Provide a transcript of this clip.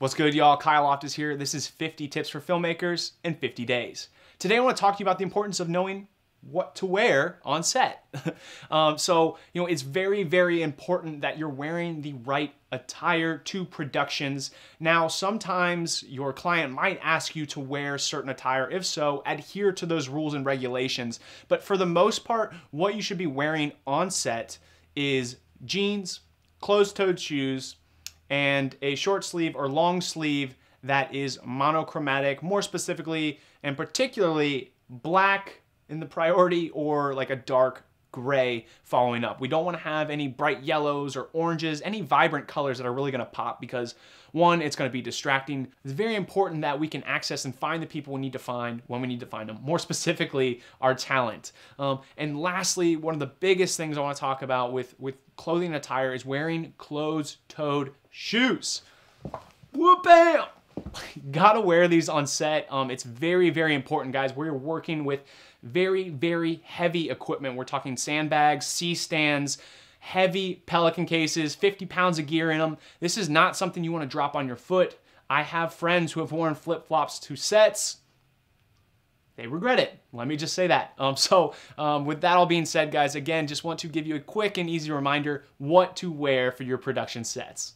What's good, y'all? Kyle Loftus here. This is 50 tips for filmmakers in 50 days. Today, I want to talk to you about the importance of knowing what to wear on set. um, so, you know, it's very, very important that you're wearing the right attire to productions. Now, sometimes your client might ask you to wear certain attire. If so, adhere to those rules and regulations. But for the most part, what you should be wearing on set is jeans, closed-toed shoes, and a short sleeve or long sleeve that is monochromatic, more specifically and particularly black in the priority or like a dark gray following up. We don't want to have any bright yellows or oranges, any vibrant colors that are really going to pop because one, it's going to be distracting. It's very important that we can access and find the people we need to find when we need to find them, more specifically our talent. Um, and lastly, one of the biggest things I want to talk about with, with clothing and attire is wearing closed-toed shoes. Whoop bam! Gotta wear these on set. Um, it's very, very important, guys. We're working with very, very heavy equipment. We're talking sandbags, C-stands, heavy Pelican cases, 50 pounds of gear in them. This is not something you want to drop on your foot. I have friends who have worn flip-flops to sets. They regret it. Let me just say that. Um, so um, with that all being said, guys, again, just want to give you a quick and easy reminder what to wear for your production sets.